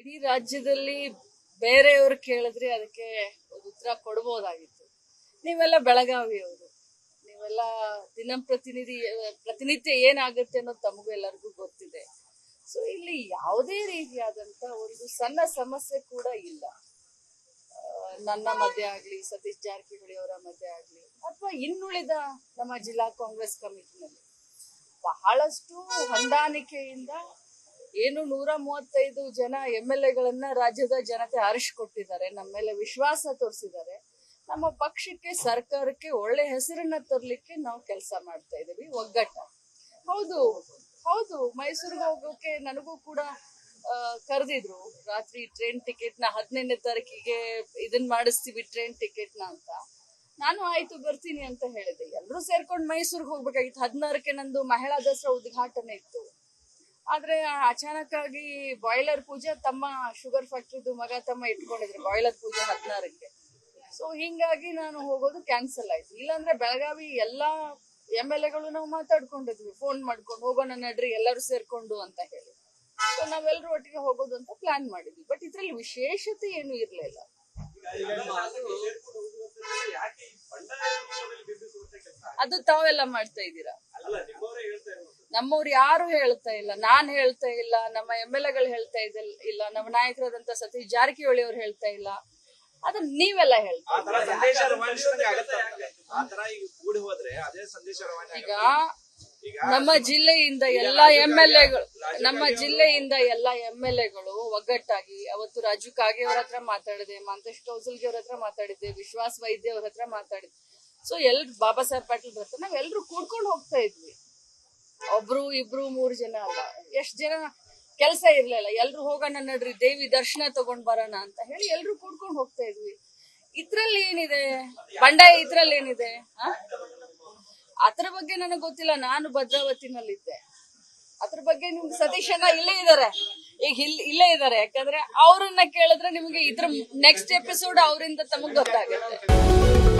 ಇಡೀ ರಾಜ್ಯದಲ್ಲಿ ಬೇರೆಯವರು ಕೇಳಿದ್ರೆ ಅದಕ್ಕೆ ಉತ್ತರ ಕೊಡ್ಬೋದಾಗಿತ್ತು. ನೀವೆಲ್ಲ ಬೆಳಗಾವಿಯವರು ನೀವೆಲ್ಲ ದಿನಂಪ್ರತಿನಿಧಿ, ಪ್ರತಿನಿತ್ಯ ಏನಾಗುತ್ತೆ ಅನ್ನೋದು ತಮಗೂ ಎಲ್ಲರಿಗೂ ಗೊತ್ತಿದೆ. ಸೊ ಇಲ್ಲಿ ಯಾವುದೇ ರೀತಿಯಾದಂತ ಒಂದು ಸಣ್ಣ ಸಮಸ್ಯೆ ಕೂಡ ಇಲ್ಲ. ನನ್ನ ಮಧ್ಯೆ ಆಗ್ಲಿ, ಸತೀಶ್ ಜಾರಕಿಹೊಳಿ ಅವರ ಮಧ್ಯೆ ಆಗ್ಲಿ, ಅಥವಾ ಇನ್ನುಳಿದ ನಮ್ಮ ಜಿಲ್ಲಾ ಕಾಂಗ್ರೆಸ್ ಕಮಿಟಿನಲ್ಲಿ ಬಹಳಷ್ಟು ಹೊಂದಾಣಿಕೆಯಿಂದ ಏನು ನೂರ ಮೂವತ್ತೈದು ಜನ ಎಂ ಎಲ್ ಎಗಳನ್ನ ರಾಜ್ಯದ ಜನತೆ ಆರಿಸಿಕೊಟ್ಟಿದ್ದಾರೆ. ನಮ್ಮ ಮೇಲೆ ವಿಶ್ವಾಸ ತೋರಿಸಿದ್ದಾರೆ. ನಮ್ಮ ಪಕ್ಷಕ್ಕೆ, ಸರ್ಕಾರಕ್ಕೆ ಒಳ್ಳೆ ಹೆಸರನ್ನ ತರಲಿಕ್ಕೆ ನಾವು ಕೆಲಸ ಮಾಡ್ತಾ ಇದ್ದೀವಿ. ಒಗ್ಗಟ್ಟ. ಹೌದು ಹೌದು. ಮೈಸೂರಿಗೆ ಹೋಗೋಕೆ ನನಗೂ ಕೂಡ ಕರೆದಿದ್ರು. ರಾತ್ರಿ ಟ್ರೈನ್ ಟಿಕೆಟ್ನ ಹದಿನೈದನೇ ತಾರೀಕಿಗೆ ಇದನ್ ಮಾಡಿಸ್ತೀವಿ ಟ್ರೈನ್ ಟಿಕೆಟ್ನ ಅಂತ. ನಾನು ಆಯ್ತು, ಬರ್ತೀನಿ ಅಂತ ಹೇಳಿದೆ. ಎಲ್ಲರೂ ಸೇರ್ಕೊಂಡು ಮೈಸೂರಿಗೆ ಹೋಗ್ಬೇಕಾಗಿತ್ತು. ಹದಿನಾರಕ್ಕೆ ನಂದು ಮಹಿಳಾ ದಸರಾ ಉದ್ಘಾಟನೆ ಇತ್ತು. ಆದ್ರೆ ಅಚಾನಕ್ ಆಗಿ ಬಾಯ್ಲರ್ ಪೂಜೆ, ತಮ್ಮ ಶುಗರ್ ಫ್ಯಾಕ್ಟ್ರಿದು ಮಗ ತಮ್ಮ ಇಟ್ಕೊಂಡಿದ್ರು, ಬಾಯ್ಲರ್ ಪೂಜೆ ಹದಿನಾರಕ್ಕೆ. ಸೊ ಹಿಂಗಾಗಿ ನಾನು ಹೋಗೋದು ಕ್ಯಾನ್ಸಲ್ ಆಯ್ತು. ಇಲ್ಲಾಂದ್ರೆ ಬೆಳಗಾವಿ ಎಲ್ಲಾ ಎಂ ಎಲ್ ಎಗಳು ನಾವು ಮಾತಾಡ್ಕೊಂಡಿದ್ವಿ. ಫೋನ್ ಮಾಡ್ಕೊಂಡು, ಹೋಗೋಣ ನಡ್ರಿ, ಎಲ್ಲರೂ ಸೇರ್ಕೊಂಡು ಅಂತ ಹೇಳಿ. ಸೊ ನಾವೆಲ್ಲರೂ ಒಟ್ಟಿಗೆ ಹೋಗೋದು ಅಂತ ಪ್ಲಾನ್ ಮಾಡಿದ್ವಿ. ಬಟ್ ಇದ್ರಲ್ಲಿ ವಿಶೇಷತೆ ಏನು ಇರ್ಲಿಲ್ಲ. ಅದು ತಾವೆಲ್ಲ ಮಾಡ್ತಾ ಇದ್ದೀರಾ ಅಲ್ಲ ನಿಮ್ಮವರೇ ಹೇಳ್ತಾ ಇರೋದು ನಮ್ಮವ್ರು ಯಾರು ಹೇಳ್ತಾ ಇಲ್ಲ ನಾನ್ ಹೇಳ್ತಾ ಇಲ್ಲ ನಮ್ಮ ಎಂ ಎಲ್ ಎಗಳು ಹೇಳ್ತಾ ಇದ್ದಿಲ್ಲ ಇಲ್ಲ ನಮ್ಮ ನಾಯಕರಾದಂತ ಸತೀಶ್ ಜಾರಕಿಹೊಳಿ ಅವ್ರು ಹೇಳ್ತಾ ಇಲ್ಲ. ಅದನ್ನ ನೀವೆಲ್ಲ ಹೇಳ್ತಾ ಈಗ ನಮ್ಮ ಜಿಲ್ಲೆಯಿಂದ ಎಲ್ಲಾ ಎಂ ಎಲ್ ಎಗಳು ನಮ್ಮ ಜಿಲ್ಲೆಯಿಂದ ಎಲ್ಲಾ ಎಂ ಎಲ್ ಎಗಳು ಒಗ್ಗಟ್ಟಾಗಿ ಅವತ್ತು ರಾಜು ಕಾಗೆ ಅವ್ರ ಹತ್ರ ಮಾತಾಡಿದೆ ಮಂತೇಶ್ ಕೌಸಲ್ಗಿ ಅವ್ರ ಹತ್ರ ಮಾತಾಡಿದ್ದೆ ವಿಶ್ವಾಸ್ ವೈದ್ಯ ಅವ್ರ ಹತ್ರ ಮಾತಾಡಿದ್ದೆ ಸೊ ಎಲ್ ಬಾಬಾ ಸಾಹೇಬ್ ಪಾಟೀಲ್ ಹತ್ರ ನಾವೆಲ್ಲರೂ ಕೂಡ್ಕೊಂಡು ಹೋಗ್ತಾ ಇದ್ವಿ. ಒಬ್ರು ಇಬ್ರು ಮೂರು ಜನ ಅಲ್ಲ. ಎಷ್ಟ್ ಜನ ಕೆಲಸ ಇರ್ಲಿಲ್ಲ. ಎಲ್ರು ಹೋಗೋಣ ನಡ್ರಿ, ದೇವಿ ದರ್ಶನ ತಗೊಂಡ್ ಬರೋಣ ಅಂತ ಹೇಳಿ ಎಲ್ರು ಕೂಡ್ಕೊಂಡು ಹೋಗ್ತಾ ಇದ್ವಿ. ಇದ್ರಲ್ಲಿ ಏನಿದೆ? ಬಂಡಾಯ ಇದ್ರಲ್ಲಿ ಏನಿದೆ? ಅದ್ರ ಬಗ್ಗೆ ನನಗೆ ಗೊತ್ತಿಲ್ಲ. ನಾನು ಭದ್ರಾವತಿನಲ್ಲಿದ್ದೆ. ಅದ್ರ ಬಗ್ಗೆ ನಿಮ್ ಸತೀಶ್ ಅಣ್ಣ ಇಲ್ಲೇ ಇದಾರೆ. ಈಗ ಇಲ್- ಇಲ್ಲೇ ಇದಾರೆ. ಯಾಕಂದ್ರೆ ಅವ್ರನ್ನ ಕೇಳಿದ್ರೆ ನಿಮ್ಗೆ ಇದ್ರ ನೆಕ್ಸ್ಟ್ ಎಪಿಸೋಡ್ ಅವರಿಂದ ತಮಗ್ ಗೊತ್ತಾಗುತ್ತೆ.